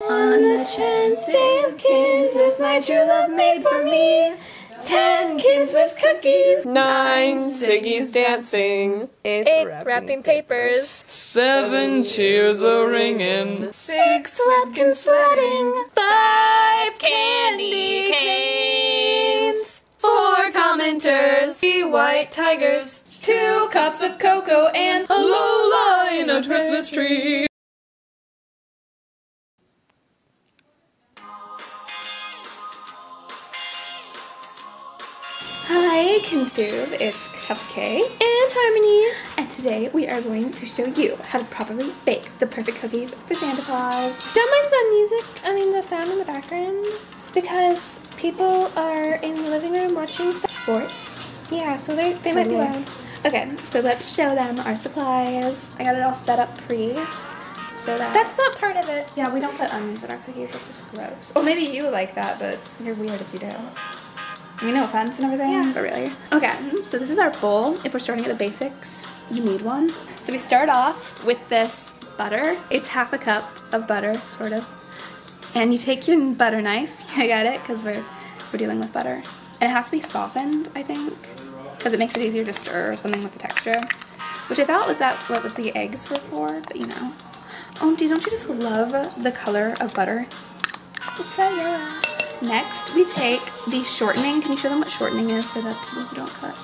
On the tenth day of Christmas, my true love made for me ten Christmas cookies, Nine Siggy's dancing. eight wrapping papers, Seven cheers a ringing. six Webkinz sledding, Five candy canes. Four commenters. Three white tigers. Two cups of cocoa and a low line of Christmas tree. Consume. It's Cupcake and Harmony, and today we are going to show you how to properly bake the perfect cookies for Santa Claus. Don't mind the music, I mean the sound in the background, because people are in the living room watching sports. Yeah, so they they might be loud. Okay, so let's show them our supplies. I got it all set up pre, so that That's not part of it. yeah, we don't put onions in our cookies. It's just gross. Or maybe you like that, but you're weird if you do. I mean, no offense and everything, Yeah. but really. Okay, mm-hmm. so this is our bowl. If we're starting at the basics, you need one. So we start off with this butter. It's half a cup of butter, sort of. And you take your butter knife. You get it? Because we're, we're dealing with butter. And it has to be softened, I think, because it makes it easier to stir or something with the texture. Which I thought was that what was the eggs were for, but you know. Oh, dude, don't you just love the color of butter? It's so yellow. Next, we take the shortening. Can you show them what shortening is for the people who don't cook?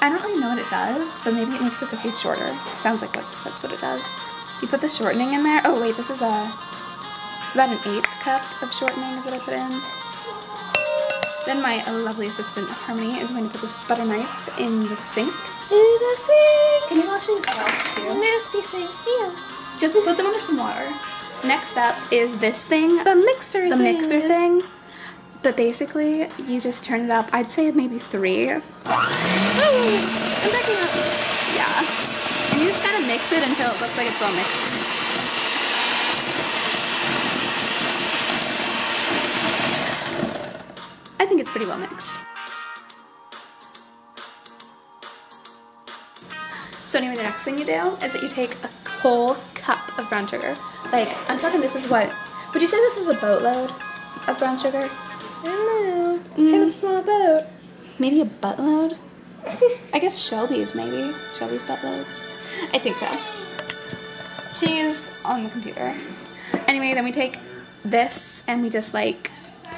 I don't really know what it does, but maybe it makes the cookies shorter. Sounds like what, that's what it does. You put the shortening in there. Oh wait, this is a about an eighth cup of shortening is what I put in. Then my lovely assistant Harmony is going to put this butter knife in the sink. In the sink. Can you wash these off too? Nasty sink. Yeah. Just put them under some water. Next up is this thing. The mixer the thing. mixer thing. But basically, you just turn it up. I'd say maybe three. I'm backing up. Yeah. And you just kind of mix it until it looks like it's well mixed. I think it's pretty well mixed. So anyway, the next thing you do is that you take a whole cup of brown sugar. Like, I'm talking this is what, would you say this is a boatload of brown sugar? I don't know. It's kind of a mm. small boat. Maybe a buttload? I guess Shelby's maybe. Shelby's buttload. I think so. She's on the computer. Anyway, then we take this and we just like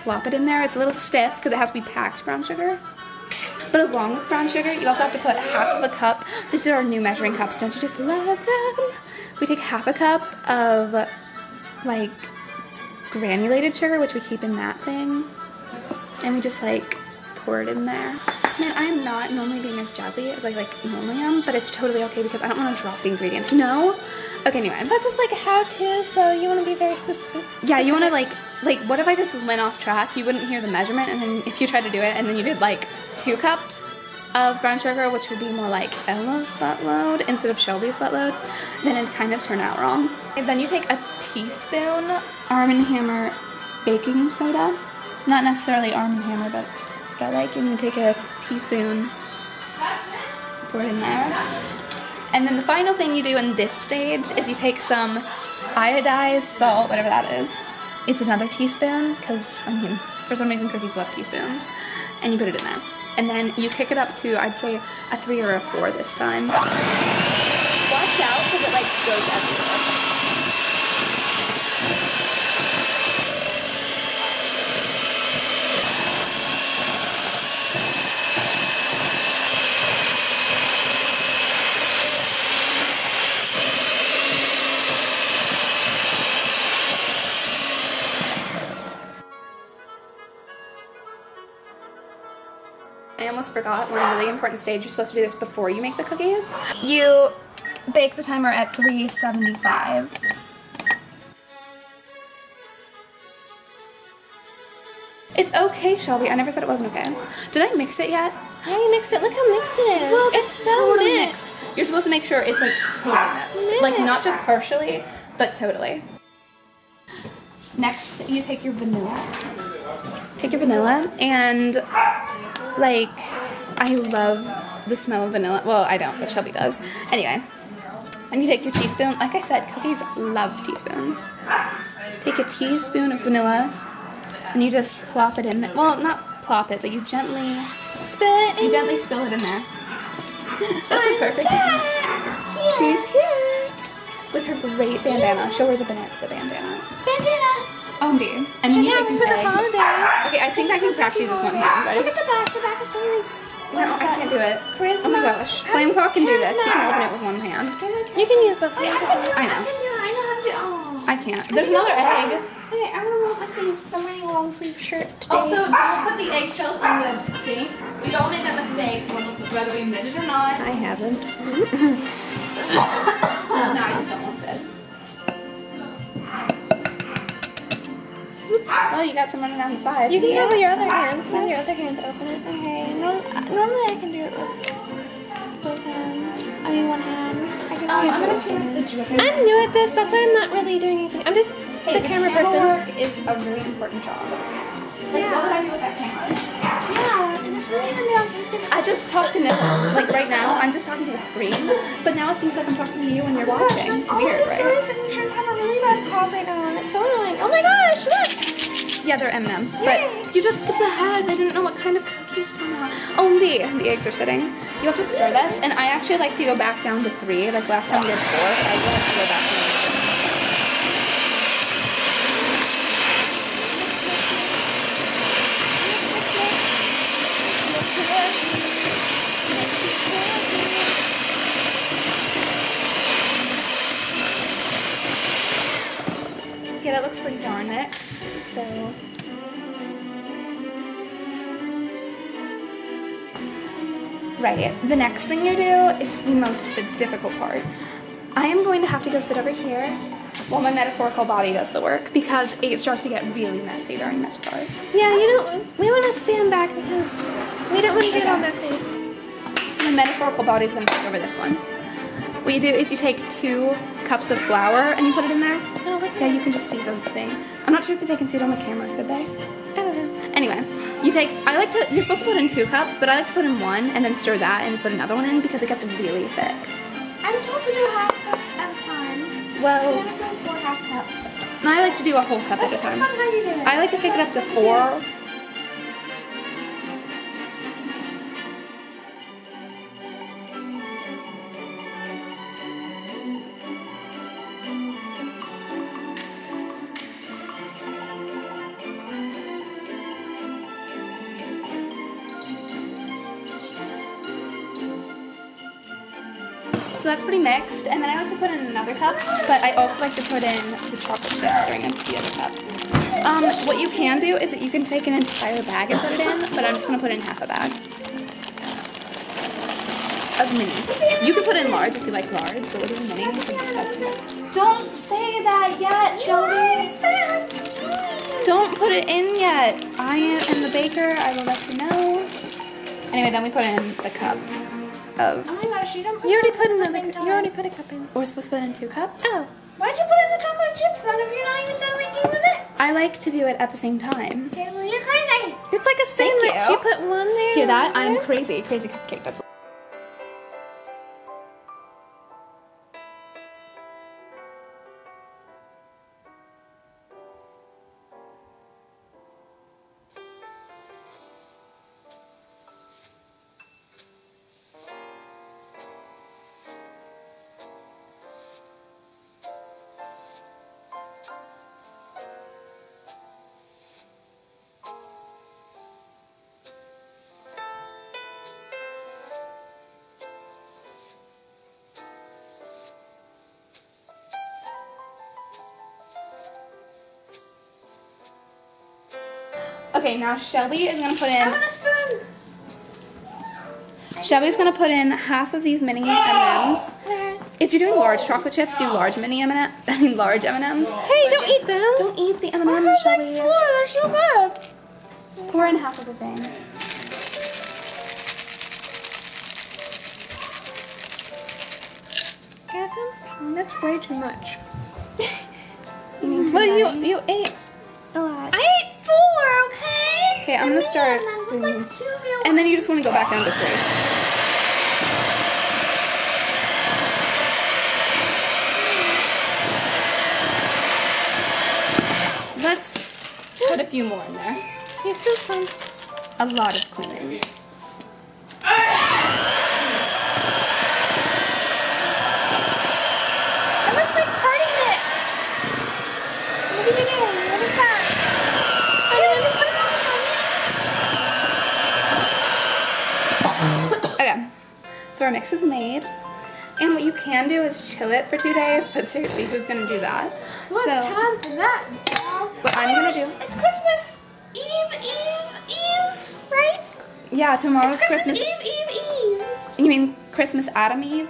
plop it in there. It's a little stiff because it has to be packed brown sugar. But along with brown sugar, you also have to put half of a cup. These are our new measuring cups. Don't you just love them? We take half a cup of like granulated sugar, which we keep in that thing and we just like pour it in there. Man, I am not normally being as jazzy as I like normally am, but it's totally okay because I don't want to drop the ingredients, you know? Okay, anyway. Plus, it's like a how-to, so you want to be very specific. Yeah, you want to like, like, what if I just went off track? You wouldn't hear the measurement, and then if you tried to do it, and then you did like two cups of brown sugar, which would be more like Ella's buttload instead of Shelby's buttload, then it'd kind of turn out wrong. And then you take a teaspoon Arm & Hammer baking soda. Not necessarily Arm & Hammer, but I like, and you take a teaspoon, pour it in there. And then the final thing you do in this stage is you take some iodized salt, whatever that is. It's another teaspoon, because, I mean, for some reason cookies love teaspoons. And you put it in there. And then you kick it up to, I'd say, a three or a four this time. Watch out, because it, like, goes everywhere. Almost forgot one really important stage. You're supposed to do this before you make the cookies. You bake the timer at 375. It's okay, Shelby. I never said it wasn't okay. Did I mix it yet? Yeah, you mixed it. Look how mixed it is. Well, it's so totally mixed. You're supposed to make sure it's like totally mixed. Like not just partially, but totally. Next, you take your vanilla. Take your vanilla and like I love the smell of vanilla. Well, I don't, but Shelby does. Anyway, and you take your teaspoon. Like I said, cookies love teaspoons. take a teaspoon of vanilla and you just plop it in there. Well, not plop it, but you gently Spill it you gently spill it in there. That's a perfect. She's here with her great bandana. Show her the, bana- the bandana. bandana. Oh, OMD. And She he counts eggs for the holidays. Okay, I think I can crack these with one hand. Ready? Look at the back. The back is totally. No, I can't do it. Charisma. Oh my gosh. Flame Claw can do this. You can open it with one hand. You can use both Wait, I hands. can do it. I know. I can do it. I know how to do it. Oh. I can't. There's another egg. Okay, I'm gonna roll up my sleeves I'm wearing a long sleeve shirt today. Also, don't put the eggshells in the sink. We don't make that mistake whether we admit it or not. I haven't. no, I just almost did. Well, you got some running down the side. You can Yeah. with your other hand. Use your other hand to open it. Okay, norm- normally I can do it with both hands. I mean, one hand. I can Um, use I'm it gonna with clean one up hand. the dripping. I'm new at this. That's why I'm not really doing anything. I'm just Hey, the camera person. work is a really important job. Like, Yeah. what would I do with that camera? Yeah, and this won't even be on Instagram. I just talked to Nicole. Like right now, I'm just talking to the screen. But now it seems like I'm talking to you when you're watching. All Weird, of the right? Signatures have a really bad cough right now, and it's so annoying. Oh my gosh, look! Yeah, they're M&Ms. Yay. But you just skipped ahead. I didn't know what kind of cookies to know. Oh, the the eggs are sitting. You have to stir this, and I actually like to go back down to three. Like last time we did four, but I have to go back Okay, that looks pretty darn mixed. So. Right. The next thing you do is the most difficult part. I am going to have to go sit over here while my metaphorical body does the work because it starts to get really messy during this part. Yeah, you know, we want to stand back because we don't want to get all messy. So my metaphorical body is going to take over this one. What you do is you take two cups of flour and you put it in there. Oh, Yeah, you can just see the thing. I'm not sure if they can see it on the camera, could they? I don't know. Anyway, you take, I like to, you're supposed to put in two cups, but I like to put in one and then stir that and put another one in because it gets really thick. I'm told to do half cup at a time. Well, doing four half cups. I like to do a whole cup at a time. on how you do it. I like to take it up to four. Pretty mixed, and then I like to put in another cup, but I also like to put in the chocolate chips during the other cup. Um, what you can do is that you can take an entire bag and put it in, but I'm just gonna put in half a bag of mini. You can put in large if you like large, but what is mini? Don't say that yet, Shelby. Don't put it in yet. I am the baker. I will let you know. Anyway, then we put in the cup of. Oh my gosh, you don't put You already those put in the another. same You already put a cup in. We're supposed to put in two cups. Oh, Why'd you put in the chocolate chips then if you're not even done making the mix? I like to do it at the same time. Okay, well, you're crazy. it's like a sandwich. you. You. put one there. Hear that? I'm crazy. Crazy cupcake. That's. Okay, now Shelby is gonna put in... I want a spoon. Shelby's gonna put in half of these mini M&Ms. If you're doing large chocolate chips, do large mini M&M. I mean large M&Ms. Hey, don't eat them. Don't eat the I M&Ms, had Shelby. like four. They're so good. Pour in half of the thing. Catherine, that's way too much. You need to. Well, you you ate a lot. I okay? I'm gonna start That's bringing- like two real And then you just want to go back down to three. let's put a few more in there. He's still some. A lot of cleaning. It looks like party mix. What are you doing? What is that? Oh, you want to put it on the Okay, so our mix is made. And what you can do is chill it for two days, but seriously, who's gonna do that? Well, so, it's time for that. what I'm gonna do, It's Christmas Eve, Eve, Eve, right? yeah, tomorrow's Christmas. Eve, Eve, Eve. You mean Christmas Adam Eve?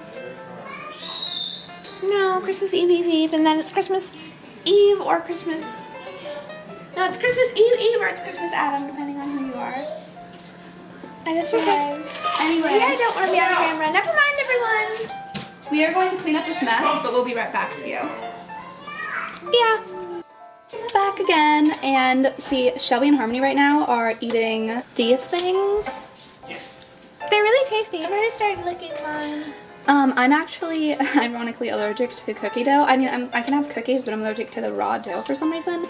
No, Christmas Eve, Eve, Eve, and then it's Christmas Eve or Christmas. No, it's Christmas Eve, Eve, or it's Christmas Adam, depending on who you are. I just realized. Anyway, Yeah, I don't want to be on camera. Never mind, everyone. we are going to clean up this mess, but we'll be right back to you. Yeah. Back again, and see, Shelby and Harmony right now are eating these things. Yes. They're really tasty. I've already started licking mine. Um, I'm actually ironically allergic to the cookie dough. I mean, I'm, I can have cookies, but I'm allergic to the raw dough for some reason.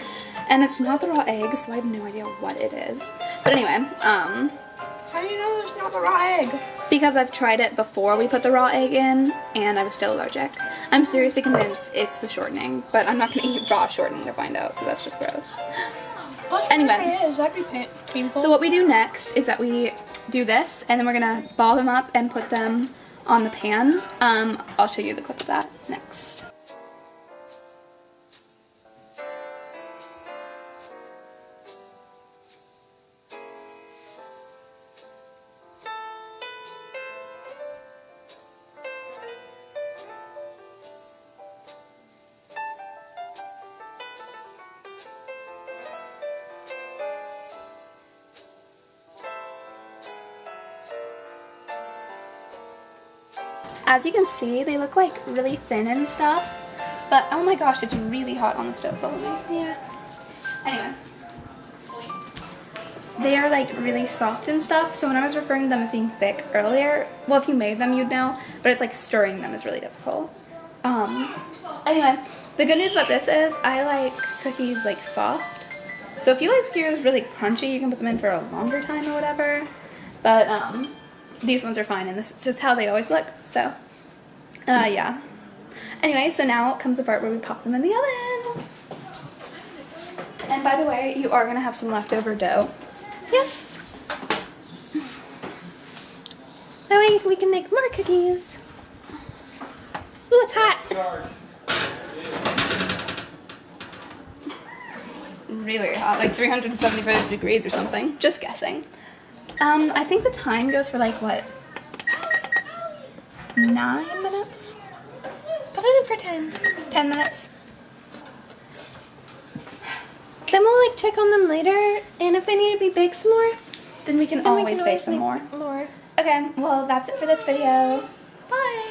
And it's not the raw egg, so I have no idea what it is. But anyway, um, How do you know there's not the raw egg? because I've tried it before we put the raw egg in, and I was still allergic. I'm seriously convinced it's the shortening, but I'm not gonna eat raw shortening to find out, because that's just gross. Anyway. Is that be painful? So what we do next is that we do this, and then we're gonna ball them up and put them on the pan. Um, I'll show you the clip of that next. As you can see, they look like really thin and stuff, but oh my gosh, it's really hot on the stove. Follow me. yeah. Anyway. They are like really soft and stuff, so when I was referring to them as being thick earlier, well, if you made them, you'd know, but it's like stirring them is really difficult. Um, anyway, the good news about this is I like cookies like soft. So if you like yours really crunchy, you can put them in for a longer time or whatever. But um, these ones are fine, and this is just how they always look. So, uh, yeah. Anyway, so now comes the part where we pop them in the oven. And by the way, you are gonna have some leftover dough. Yes. That way we can make more cookies. Ooh, it's hot. Really hot, like 375 degrees or something. Just guessing. Um, I think the time goes for like what? Nine minutes? Put it in for 10. Ten minutes? Then we'll like check on them later, and if they need to be baked some more, Then we can then always we can bake always them more. more. Okay, well that's it for this video. Bye!